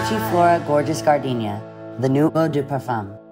Gucci Flora Gorgeous Gardenia, the new eau de Parfum.